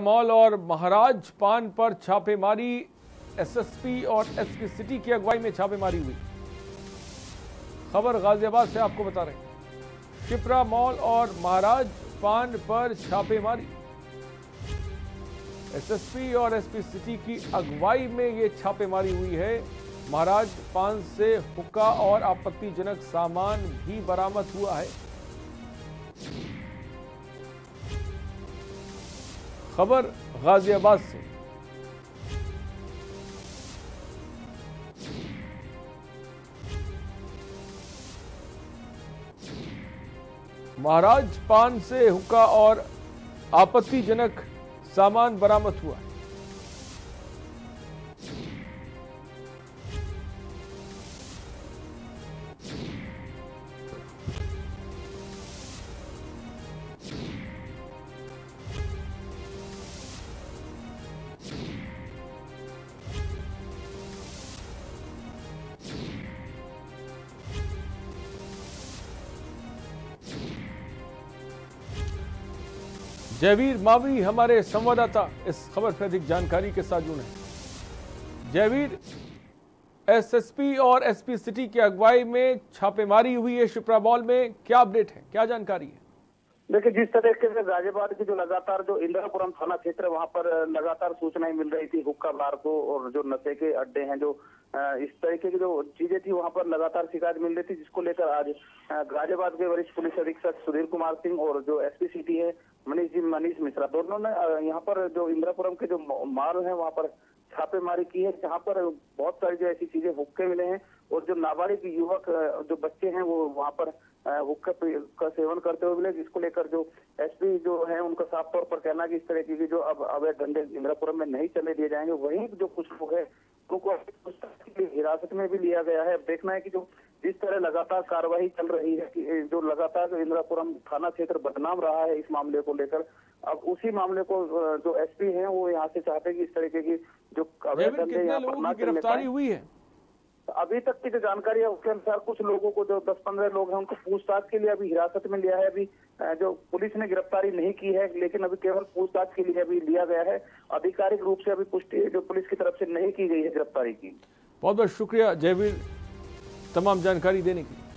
Mall और महाराज पान पर छापेमारी, एसएसपी और एसपी सिटी की अगुवाई में छापेमारी हुई। खबर गाजियाबाद से आपको बता रहे हैं। शिप्रा मॉल और महाराज पान पर छापेमारी। एसएसपी और एसपी सिटी की अगुवाई में ये छापेमारी हुई है। महाराज पान से हुक्का और आपत्तिजनक सामान भी बरामद हुआ है। खबर गाजियाबाद से। महाराज पान से हुक्का और आपत्तिजनक सामान बरामद हुआ है। जयवीर मावी हमारे संवाददाता, इस खबर से अधिक जानकारी के साथ जुड़े जयवीर, एसएसपी और एसपी सिटी की अगुवाई में छापेमारी हुई है शिप्रा मॉल में। क्या अपडेट है? क्या जानकारी है? देखिए, जिस तरीके से गाजियाबाद की जो लगातार जो इंदिरापुरम थाना क्षेत्र है, वहाँ पर लगातार सूचनाएँ मिल रही थी हुक्का बार को और जो नशे के अड्डे हैं, जो इस तरीके की जो चीज़ें थी, वहाँ पर लगातार शिकायत मिल रही थी, जिसको लेकर आज गाजियाबाद के वरिष्ठ पुलिस अधीक्षक सुधीर कुमार सिंह और जो एसपी सिटी है, मनीष जी, मनीष मिश्रा, दोनों ने यहाँ पर जो इंदिरापुरम के जो माल है, वहाँ पर छापेमारी की है, जहाँ पर बहुत सारी जो ऐसी चीज़ें हुक्के मिले हैं और जो नाबालिग युवक जो बच्चे हैं वो वहाँ पर हुक्का का सेवन करते हुए मिले जिसको लेकर जो एसपी जो है उनका साफ़ तौर पर कहना कि इस तरह की जो अब अवैध धंधे इंदिरापुरम में नहीं चले दिए जाएँगे वहीं जो कुछ लोग है उनको हिरासत में भी लिया गया है। अब देखना है कि जो जिस तरह लगातार कार्रवाई चल रही है कि जो लगातार इंदिरापुरम थाना क्षेत्र बदनाम रहा है इस मामले को लेकर अब उसी मामले को जो एसपी हैं वो यहाँ से चाहते हैं कि इस तरीके की जो अवैध धंधे यहाँ पर गिरफ्तारी हुई है? अभी तक की जो जानकारी है, उसके अनुसार कुछ लोगों को, जो 10-15 लोग हैं, उनको पूछताछ के लिए अभी हिरासत में लिया है। अभी जो पुलिस ने गिरफ्तारी नहीं की है, लेकिन अभी केवल पूछताछ के लिए अभी लिया गया है। आधिकारिक रूप से अभी पुष्टि जो पुलिस की तरफ़ से नहीं की गई है गिरफ्तारी की। बहुत बहुत शुक्रिया, जयवीर, तमाम जानकारी देने के